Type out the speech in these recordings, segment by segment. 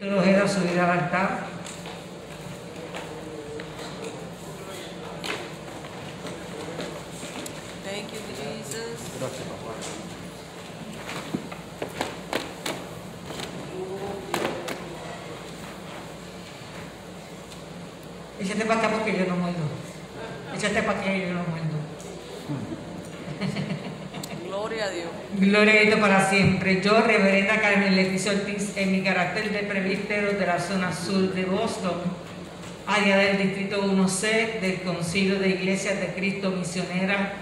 Ojeda subir al altar. Thank you, Jesus. Échate para acá porque yo no muerdo. Échate para acá yo no muerdo. Gloria a Dios. Gloria a para siempre. Yo, Reverenda Carmen Leticia Ortiz, en mi carácter de presbítero de la zona sur de Boston, área del Distrito 1C del Concilio de Iglesias de Cristo Misionera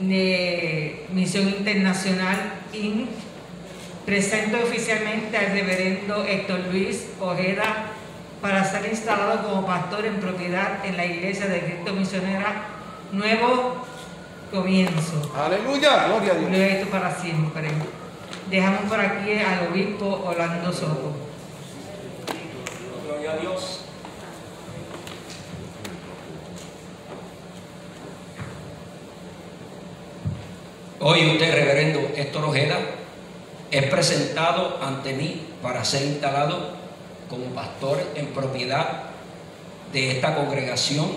de Misión Internacional IN, presento oficialmente al Reverendo Héctor Luis Ojeda para ser instalado como pastor en propiedad en la Iglesia de Cristo Misionera Nuevo Comienzo. Aleluya, gloria a Dios. Gloria a Dios para siempre. Dejamos por aquí al obispo Orlando Soto. Gloria a Dios. Hoy usted, reverendo Héctor Ojeda, es presentado ante mí para ser instalado como pastor en propiedad de esta congregación,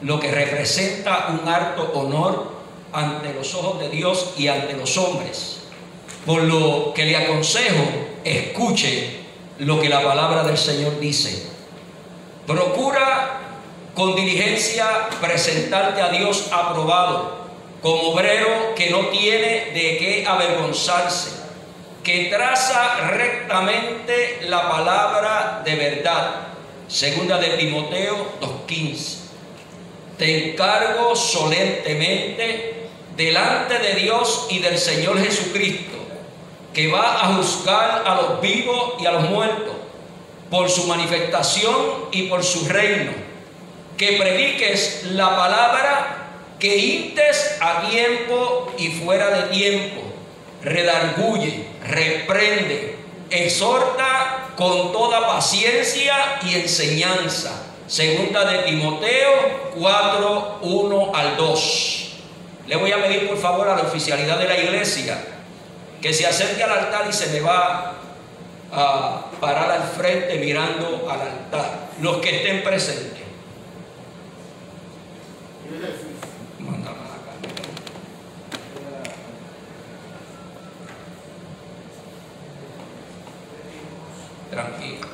lo que representa un harto honor ante los ojos de Dios y ante los hombres. Por lo que le aconsejo, escuche lo que la palabra del Señor dice. Procura con diligencia presentarte a Dios aprobado, como obrero que no tiene de qué avergonzarse, que traza rectamente la palabra de verdad. Segunda de Timoteo 2.15. Te encargo solemnemente delante de Dios y del Señor Jesucristo, que va a juzgar a los vivos y a los muertos por su manifestación y por su reino. Que prediques la palabra, que intes a tiempo y fuera de tiempo. Redarguye, reprende, exhorta con toda paciencia y enseñanza. Segunda de Timoteo 4, 1 al 2. Le voy a pedir por favor a la oficialidad de la iglesia que se acerque al altar y se me va a parar al frente mirando al altar. Los que estén presentes. Tranquilo.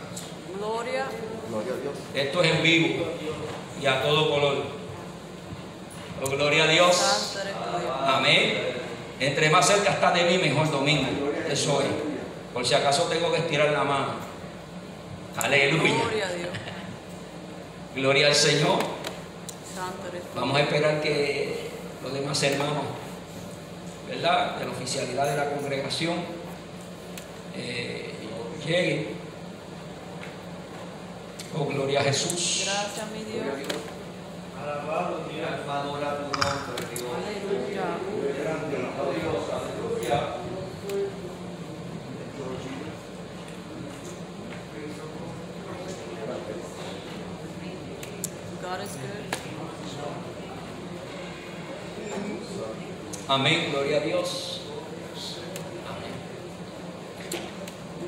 Gloria. Gloria a Dios. Esto es en vivo y a todo color. Oh, gloria a Dios. Santo eres tú, Dios. Amén. Entre más cerca está de mí, mejor domingo. Eso es. Por si acaso tengo que estirar la mano. Aleluya. Gloria a Dios. Gloria al Señor. Vamos a esperar que los demás hermanos, ¿verdad? De la oficialidad de la congregación eh, lleguen. Oh, gloria a Jesús. Gracias, mi Dios. Amén, gloria a Dios. Amén.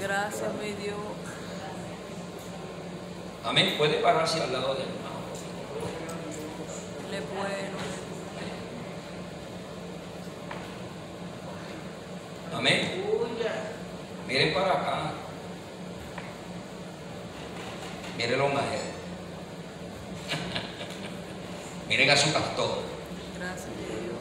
Gracias, mi Dios. Amén. Puede pararse al lado hermano. Él es bueno. Amén. Miren para acá. Miren los majeros. Miren a su pastor. Gracias, Dios.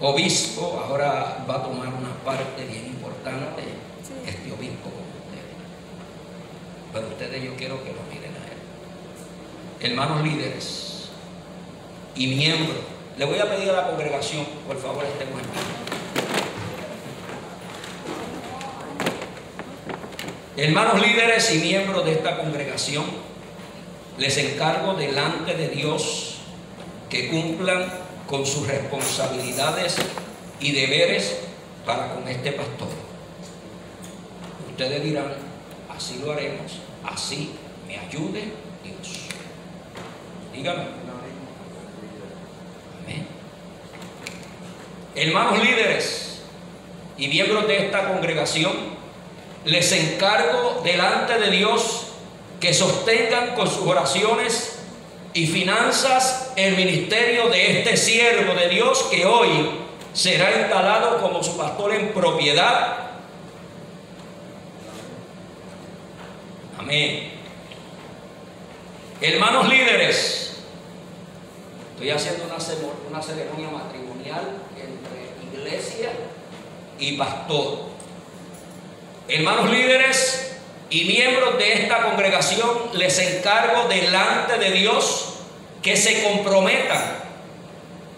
Obispo, ahora va a tomar una parte bien importante. Sí. Este obispo con ustedes. Pero ustedes yo quiero que lo miren. Hermanos líderes y miembros, le voy a pedir a la congregación, por favor, estén aquí. Hermanos líderes y miembros de esta congregación, les encargo delante de Dios que cumplan con sus responsabilidades y deberes para con este pastor. Ustedes dirán, así lo haremos, así me ayude Dios. Díganme. Amén. Hermanos líderes y miembros de esta congregación, les encargo delante de Dios que sostengan con sus oraciones y finanzas el ministerio de este siervo de Dios que hoy será instalado como su pastor en propiedad. Amén. Hermanos líderes, estoy haciendo una, una ceremonia matrimonial entre iglesia y pastor. Hermanos líderes y miembros de esta congregación, les encargo delante de Dios que se comprometan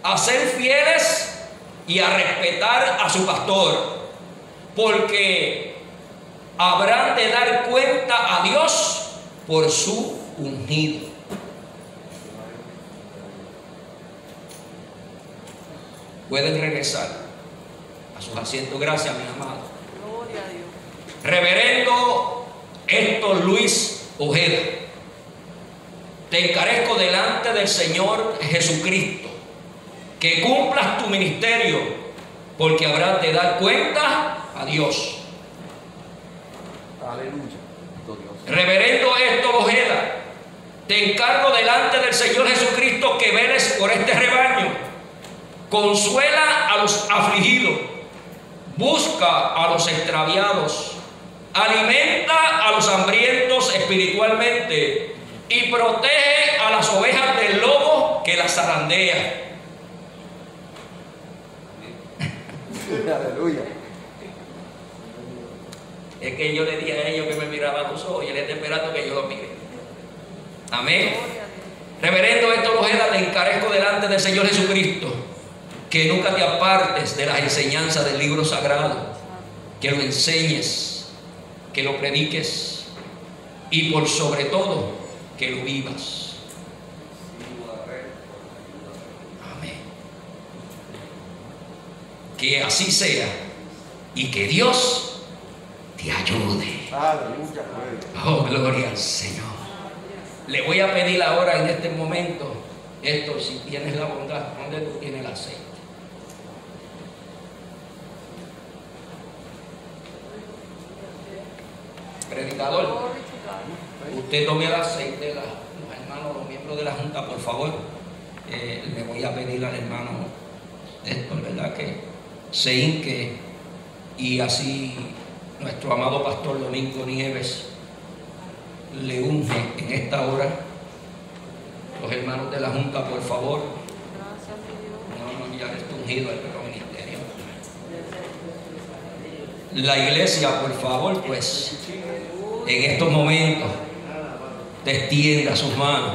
a ser fieles y a respetar a su pastor, porque habrán de dar cuenta a Dios por su ungido. Pueden regresar a sus asientos. Gracias, mi amado. Gloria a Dios. Reverendo Héctor Luis Ojeda, te encarezco delante del Señor Jesucristo que cumplas tu ministerio, porque habrás de dar cuenta a Dios. Aleluya. Reverendo te encargo delante del Señor Jesucristo que veles por este rebaño, consuela a los afligidos, busca a los extraviados, alimenta a los hambrientos espiritualmente y protege a las ovejas del lobo que las zarandea. Aleluya. Es que yo le dije a ellos que me miraban los ojos y él está esperando que yo los mire. Amén. Reverendo Héctor Ojeda, te encarezco delante del Señor Jesucristo que nunca te apartes de las enseñanzas del libro sagrado, que lo enseñes, que lo prediques y por sobre todo que lo vivas. Amén. Que así sea y que Dios te ayude. Aleluya. Oh, gloria al Señor. Le voy a pedir ahora en este momento, esto, si tienes la bondad, ¿dónde tú tienes el aceite? Predicador, usted tome el aceite, la- los hermanos, los miembros de la Junta, por favor. Eh, le voy a pedir al hermano esto, ¿verdad? Que se hinque y así nuestro amado pastor Domingo Nieves le en esta hora. Los hermanos de la Junta, por favor, no nos enviar este ungido nuestro ministerio. La iglesia, por favor, pues, en estos momentos, te extienda sus manos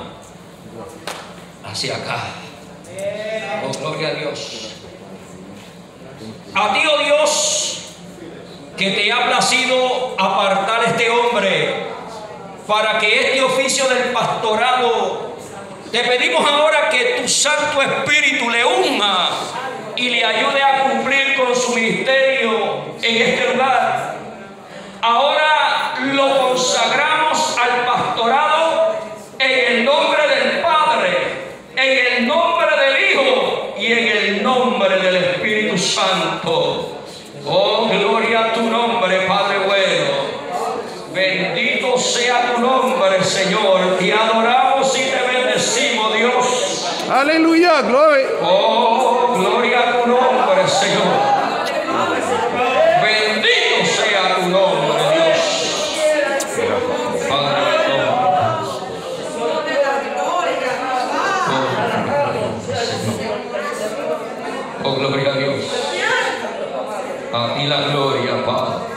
hacia acá. Oh, gloria a Dios. A ti, oh Dios, que te ha placido apartar este hombre para que este oficio del pastorado, te pedimos ahora que tu Santo Espíritu le unja y le ayude a cumplir con su ministerio en este lugar. Ahora lo consagramos al pastorado en el nombre del Padre, en el nombre del Hijo y en el nombre del Espíritu Santo. Oh, gloria a tu nombre, Padre bueno. Bendito sea tu Señor. Te adoramos y te bendecimos, Dios. Aleluya. Gloria. Oh, gloria a tu nombre, Señor. Bendito sea tu nombre, Dios. Padre. Oh, gloria a Dios. A ti la gloria, Padre.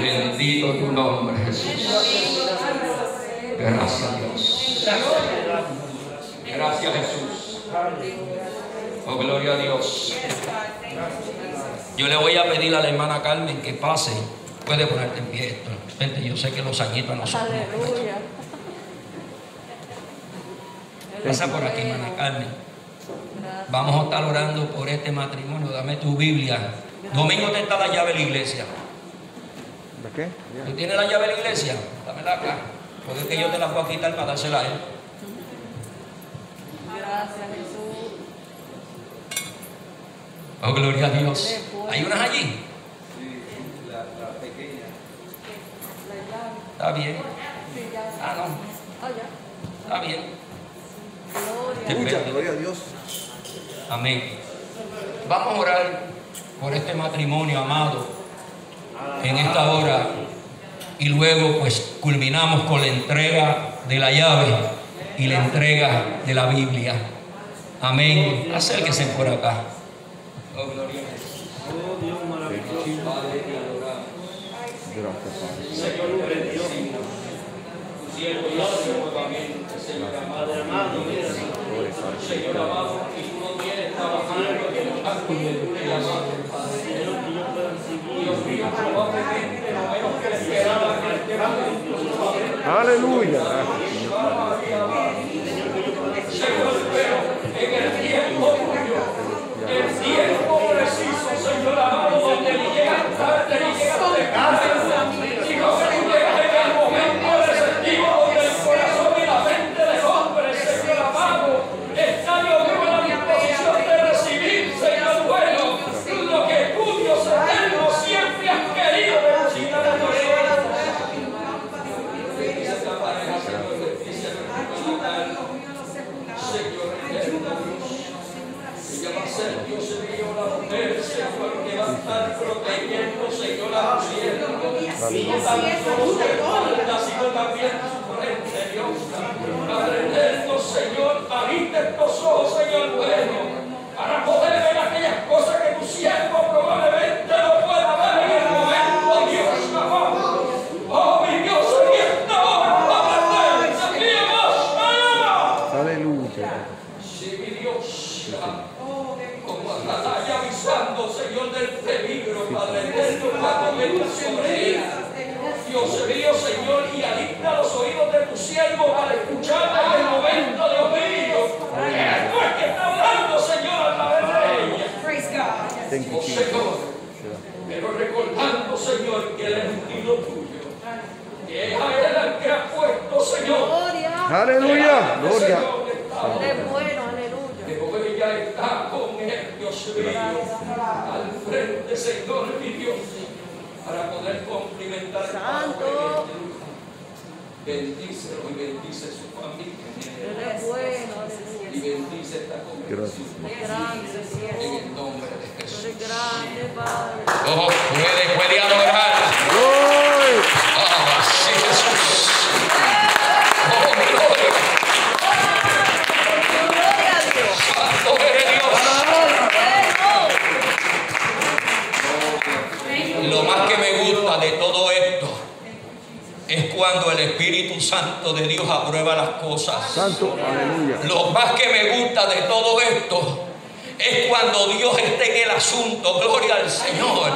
Bendito tu nombre, Jesús. Gracias, Dios. Gracias, Jesús. Oh, gloria a Dios. Yo le voy a pedir a la hermana Carmen que pase. Puede ponerte en pie esto. Vente, yo sé que los añitos no son. Aleluya. Pasa por aquí, hermana Carmen. Vamos a estar orando por este matrimonio. Dame tu Biblia. Domingo te está la llave de la iglesia. ¿De qué? ¿Tú tienes la llave de la iglesia? Dámela acá. Porque es que yo te la voy a quitar para dársela a él. Gracias, Jesús. Oh, gloria a Dios. ¿Hay unas allí? Sí, la, la pequeña. Está bien. Ah, no. Ah, ya. Está bien. Gloria. Gloria a Dios. Amén. Vamos a orar por este matrimonio amado en esta hora y luego pues culminamos con la entrega de la llave y la entrega de la Biblia. Amén. Acérquese por acá. Oh, maravilloso. Padre. Gracias, Padre. Señor. Tu siervo amado. Señor amado, y tú no tienes trabajando el tu. Dios probablemente lo menos que esperaba que este momento, Aleluya. Gracias, Señor Padre. Señor, pero en el tiempo tuyo, el tiempo preciso, Señor amado, donde ni llegas tarde ni llegas temprano, sino que tú llegas en el momento receptivo donde el corazón y la mente del hombre, Señor amado, está yo creo en la disposición de recibir, Señor bueno, lo que tú, Dios eterno, siempre has querido depositar en nosotros. Bendice esta pareja, Señor, bendice nuestra Señor eterno Dios. Ella va a ser Dios mío, la mujer, Señor, que va a estar protegiendo, Señor, a los cielos. No tan solo su espalda, sino también su frente, Dios. Padre eterno, Señor, abriste estos ojos, Señor bueno, para poder ver aquellas cosas que tu siervo probablemente no pueda ver en el momento, Dios amado. Oh, mi Dios, en esta hora, Padre eterno, aquí vamos. Aleluya. Sí, mi Dios, como Atalaya avisando, Señor, del peligro, Padre eterno, cuando venga sobre ella. Dios mío, Señor, y alista los oídos de tu siervo para escuchar en el momento, Dios mío. Que tú es que está hablando, Señor, a través de ella. Thank you, Oh, Jesus. Señor, pero recordando, Señor, que Él es ungido tuyo. Que es a Él el que ha puesto, Señor. Gloria. Aleluya. Gloria. Señor, está Él es bueno, aleluya. que ella está con él, Dios mío, al frente, Señor, mi Dios, para poder cumplimentar el Santo. Bendícelo y bendice su familia. Él es bueno, Y bendice esta congregación. Grande, En el nombre de Jesús. eres grande, Padre. Oh, puede, puede adorar. Santo de Dios aprueba las cosas. Santo. Aleluya. Lo más que me gusta de todo esto es cuando Dios está en el asunto, gloria al Señor,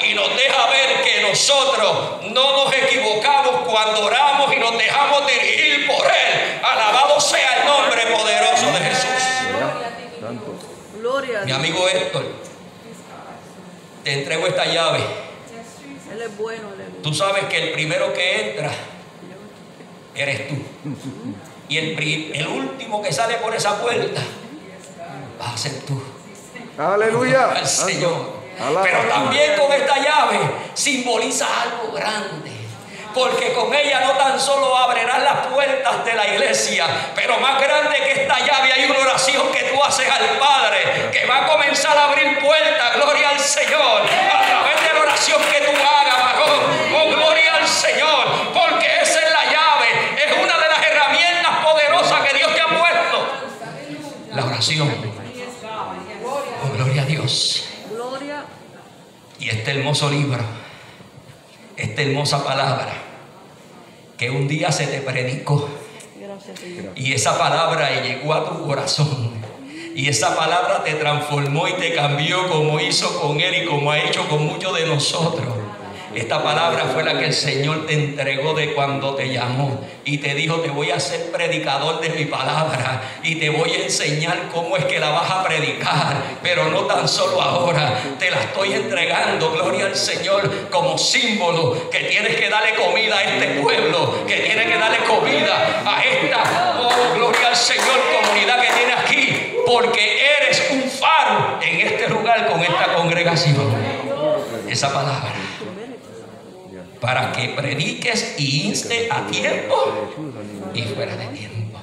y nos deja ver que nosotros no nos equivocamos cuando oramos y nos dejamos dirigir por Él. Alabado sea el nombre poderoso de Jesús. Santo. Gloria a Mi amigo Héctor, te entrego esta llave. Él es bueno. Tú sabes que el primero que entra eres tú. Y el, último que sale por esa puerta va a ser tú. Aleluya. Al Señor. Pero también con esta llave simboliza algo grande. Porque con ella no tan solo abrirás las puertas de la iglesia, pero más grande que esta llave hay una oración que tú haces al Padre, que va a comenzar a abrir puertas, gloria al Señor, a través de la oración que tú hagas, varón. Oh, gloria al Señor, porque esa es la llave, es una de las herramientas poderosas que Dios te ha puesto. La oración. Oh, gloria a Dios. Gloria. Y este hermoso libro, esta hermosa palabra, que un día se te predicó y esa palabra llegó a tu corazón. Y esa palabra te transformó y te cambió como hizo con él y como ha hecho con muchos de nosotros. Esta palabra fue la que el Señor te entregó de cuando te llamó y te dijo, te voy a ser predicador de mi palabra y te voy a enseñar cómo es que la vas a predicar, pero no tan solo ahora, te la estoy entregando, gloria al Señor, como símbolo que tienes que darle comida a este pueblo, que tienes que darle comida a esta, oh, gloria al Señor, comunidad que tiene aquí, porque eres un faro en este lugar con esta congregación. Esa palabra para que prediques y inste a tiempo y fuera de tiempo.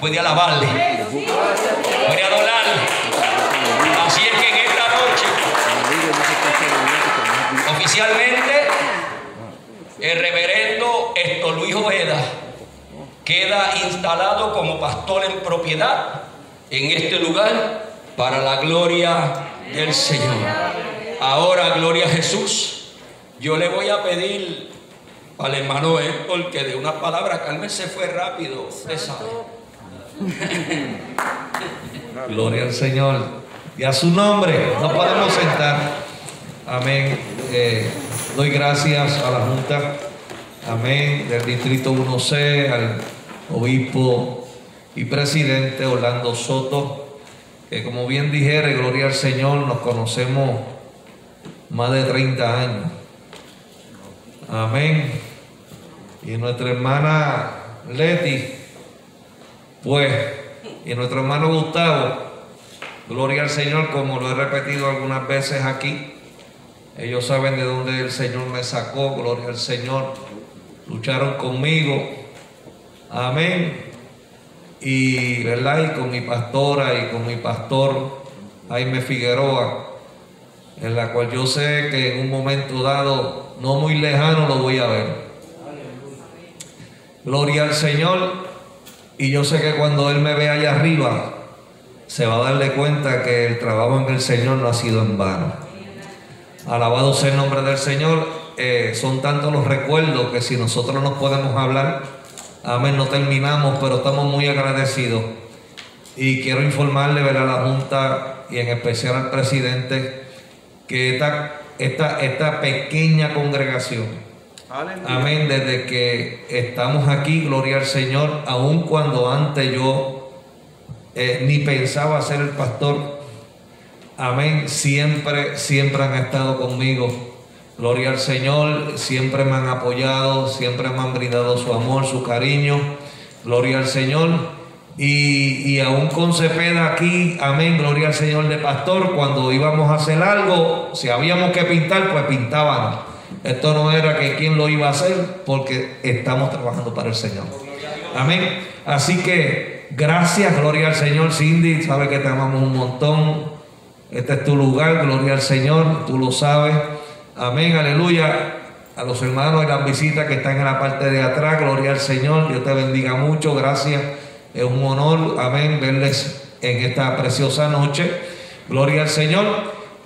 Puede alabarle, puede adorarle. Así es que en esta noche, oficialmente, el reverendo Héctor Luis Ojeda queda instalado como pastor en propiedad en este lugar para la gloria del Señor. Ahora, gloria a Jesús. Yo le voy a pedir al hermano Héctor que de una palabra, Carmen se fue rápido, usted sabe. Gloria al Señor. Y a su nombre nos podemos sentar. Amén. Eh, doy gracias a la Junta. Amén. Del Distrito 1C, al obispo y presidente Orlando Soto. Que como bien dijere, gloria al Señor, nos conocemos más de 30 años. Amén. Y nuestra hermana Leti, pues, y nuestro hermano Gustavo, gloria al Señor, como lo he repetido algunas veces aquí. Ellos saben de dónde el Señor me sacó, gloria al Señor. Lucharon conmigo. Amén. Y, ¿verdad? Y con mi pastora y con mi pastor Jaime Figueroa, en la cual yo sé que en un momento dado, no muy lejano, lo voy a ver. Gloria al Señor. Y yo sé que cuando Él me ve allá arriba, se va a darle cuenta que el trabajo en el Señor no ha sido en vano. Alabado sea el nombre del Señor. Eh, son tantos los recuerdos que si nosotros nos podemos hablar, amén, no terminamos, pero estamos muy agradecidos. Y quiero informarle ver a la Junta y en especial al presidente que esta, esta, esta pequeña congregación, Amén. Desde que estamos aquí, gloria al Señor, aun cuando antes yo eh, ni pensaba ser el pastor. Amén. Siempre, siempre han estado conmigo. Gloria al Señor. Siempre me han apoyado, siempre me han brindado su amor, su cariño. Gloria al Señor. Y, y aún con Cepeda aquí, amén, gloria al Señor de pastor, cuando íbamos a hacer algo, si habíamos que pintar, pues pintábamos. Esto no era que quién lo iba a hacer, porque estamos trabajando para el Señor. Amén. Así que gracias, gloria al Señor, Cindy. Sabe que te amamos un montón. Este es tu lugar, gloria al Señor, tú lo sabes. Amén, aleluya. A los hermanos y las visitas que están en la parte de atrás, gloria al Señor. Dios te bendiga mucho, gracias. Es un honor, amén, verles en esta preciosa noche. Gloria al Señor.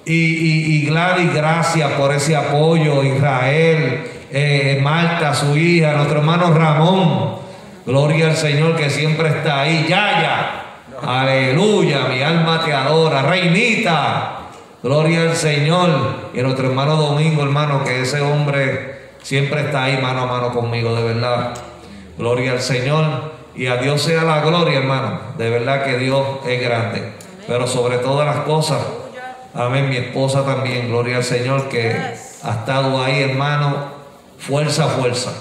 Y, y, y Gladys, gracias por ese apoyo. Israel, eh, Marta, su hija, nuestro hermano Ramón. Gloria al Señor que siempre está ahí. Yaya, aleluya, mi alma te adora. Reinita, gloria al Señor. Y nuestro hermano Domingo, hermano, que ese hombre siempre está ahí mano a mano conmigo, de verdad. Gloria al Señor. Y a Dios sea la gloria, hermano. De verdad que Dios es grande. Pero sobre todas las cosas, Amén, mi esposa también, gloria al Señor, que ha estado ahí, hermano, fuerza, fuerza.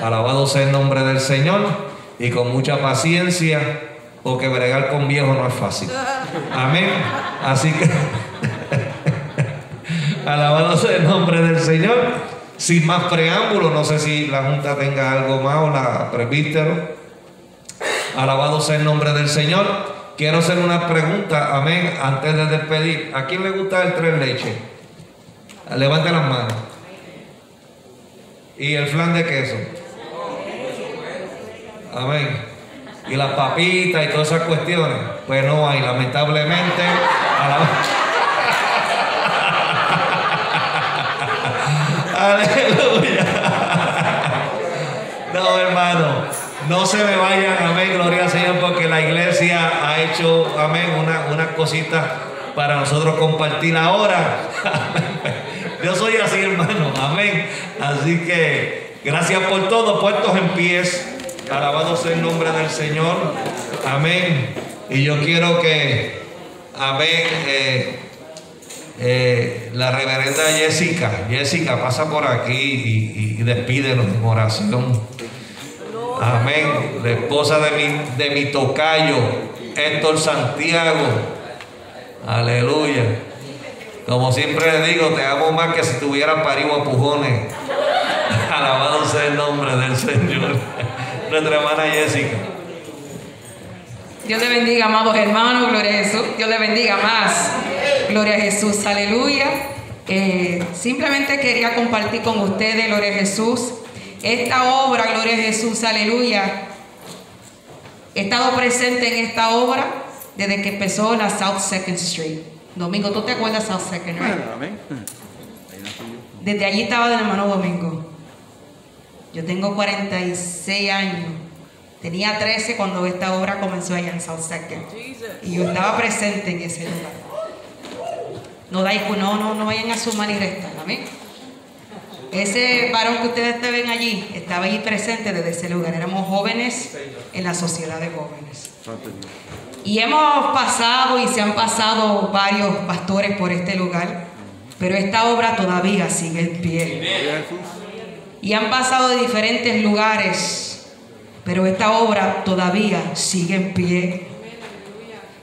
Alabado sea el nombre del Señor y con mucha paciencia, porque bregar con viejo no es fácil. Amén. Así que, alabado sea el nombre del Señor. Sin más preámbulos, no sé si la Junta tenga algo más o la presbítero. Alabado sea el nombre del Señor. Quiero hacer una pregunta, amén, antes de despedir. ¿A quién le gusta el tres leche? Levante las manos. ¿Y el flan de queso? Amén. Y las papitas y todas esas cuestiones. Pues no hay, lamentablemente. Aleluya. No, hermano. No se me vayan, amén, gloria al Señor, porque la iglesia ha hecho, amén, una, una cosita para nosotros compartir ahora. Yo soy así, hermano, amén. Así que gracias por todo, puestos en pies. Alabado sea el nombre del Señor, amén. Y yo quiero que, amén, eh, eh, la reverenda Jessica, Jessica pasa por aquí y, y despídenos en oración. Amén. La esposa de mi, de mi tocayo, Héctor Santiago. Aleluya. Como siempre le digo, te amo más que si tuviera parido a pujones. sea el nombre del Señor. Nuestra hermana Jessica. Dios le bendiga, amados hermanos, gloria a Jesús. Dios le bendiga más. Gloria a Jesús, aleluya. Eh, simplemente quería compartir con ustedes, gloria a Jesús, esta obra, gloria a Jesús, aleluya. He estado presente en esta obra desde que empezó la South Second Street. Domingo, ¿tú te acuerdas South Second, right? Desde allí estaba del hermano Domingo. Yo tengo 46 años. Tenía 13 cuando esta obra comenzó allá en South Second. Y yo estaba presente en ese lugar. No, dais, no, no, no vayan a sumar y restar, amén. Ese varón que ustedes te ven allí estaba allí presente desde ese lugar. Éramos jóvenes en la sociedad de jóvenes. Y hemos pasado y se han pasado varios pastores por este lugar, pero esta obra todavía sigue en pie. Y han pasado de diferentes lugares, pero esta obra todavía sigue en pie.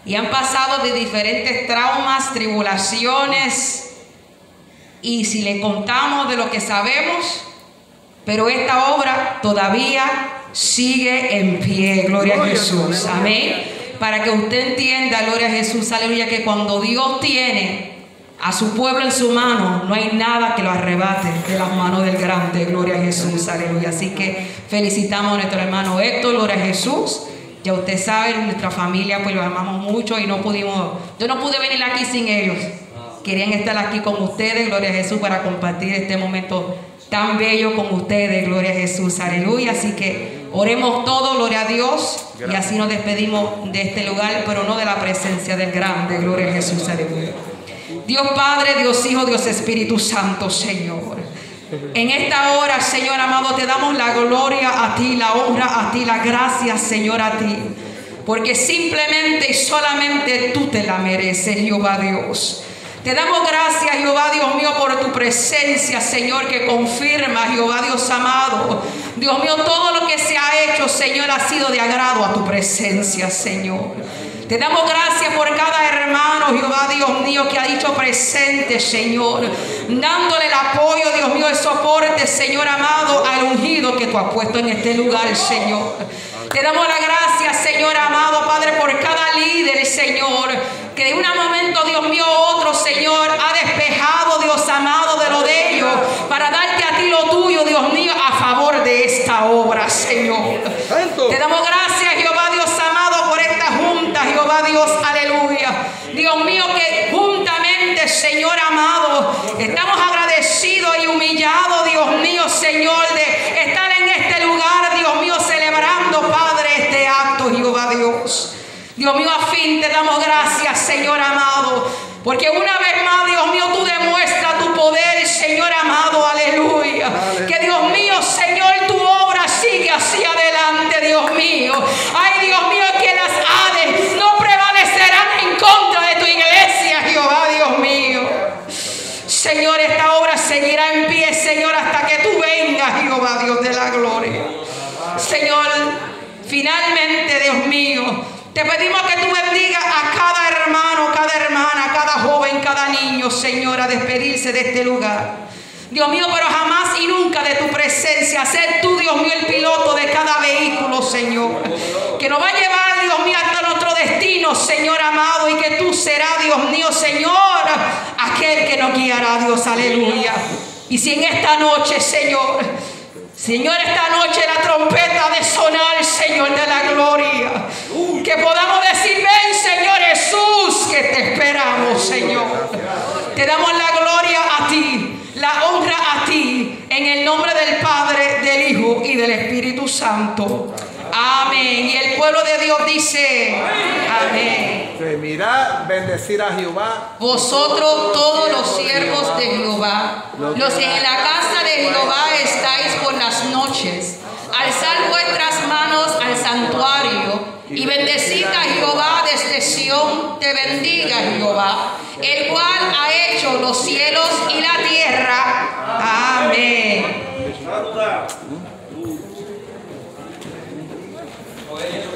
Y han pasado de diferentes traumas, tribulaciones, y si le contamos de lo que sabemos, pero esta obra todavía sigue en pie. Gloria a Jesús. Amén. Para que usted entienda, gloria a Jesús, aleluya, que cuando Dios tiene a su pueblo en su mano, no hay nada que lo arrebate de las manos del grande, gloria a Jesús, aleluya. Así que felicitamos a nuestro hermano Héctor, gloria a Jesús. Ya usted sabe, nuestra familia pues lo amamos mucho y no pudimos, yo no pude venir aquí sin ellos. Querían estar aquí con ustedes, gloria a Jesús, para compartir este momento tan bello con ustedes, gloria a Jesús, aleluya. Así que oremos todos, gloria a Dios, y así nos despedimos de este lugar, pero no de la presencia del grande, gloria a Jesús, aleluya. Dios Padre, Dios Hijo, Dios Espíritu Santo, Señor. En esta hora, Señor amado, te damos la gloria a ti, la honra a ti, la gracia, Señor, a ti. Porque simplemente y solamente tú te la mereces, Jehová Dios. Te damos gracias, Jehová Dios mío, por tu presencia, Señor, que confirma, Jehová Dios amado. Dios mío, todo lo que se ha hecho, Señor, ha sido de agrado a tu presencia, Señor. Te damos gracias por cada hermano, Jehová Dios mío, que ha dicho presente, Señor. Dándole el apoyo, Dios mío, el soporte, Señor amado, al ungido que tú has puesto en este lugar, Señor. Te damos la gracia, Señor amado, Padre, por cada líder, Señor, que de un momento, Dios mío, otro, Señor, ha despejado, Dios amado, de lo de ellos, para darte a ti lo tuyo, Dios mío, a favor de esta obra, Señor. Santo. Te damos gracias, Jehová Dios amado, por esta junta, Jehová Dios, aleluya. Dios mío, que juntamente, Señor amado, estamos agradecidos y humillados, Dios mío, Señor, de estar en este lugar, Dios mío, celebrando, Padre, este acto, Jehová Dios. Dios mío, a fin te damos gracias, Señor amado, porque una vez más, Dios mío, tú demuestras tu poder, Señor amado, aleluya. Que Dios mío, Señor, tu obra sigue hacia adelante, Dios mío. Ay, Dios mío, que las hades no prevalecerán en contra de tu iglesia, Jehová, Dios mío. Señor, esta obra seguirá en pie, Señor, hasta que tú vengas, Jehová, Dios de la gloria. Señor, finalmente, Dios mío, te pedimos que tú bendigas a cada hermano, cada hermana, cada joven, cada niño, Señor, a despedirse de este lugar. Dios mío, pero jamás y nunca de tu presencia. Ser tú, Dios mío, el piloto de cada vehículo, Señor. Que nos va a llevar, Dios mío, hasta nuestro destino, Señor amado. Y que tú serás, Dios mío, Señor, aquel que nos guiará, Dios, aleluya. Y si en esta noche, Señor, Señor, esta noche la trompeta de sonar, Señor, de la gloria. Que podamos decir, ven, Señor Jesús, que te esperamos, Señor. Te damos la gloria a ti, la honra a ti, en el nombre del Padre, del Hijo y del Espíritu Santo. Amén. Y el pueblo de Dios dice, amén. Mirad, bendecir a Jehová. Vosotros todos los siervos de Jehová, los que en la casa de Jehová estáis por las noches, alzad vuestras manos al santuario y bendecid a Jehová desde Sión, te bendiga Jehová, el cual ha hecho los cielos y la tierra. Amén. Poema.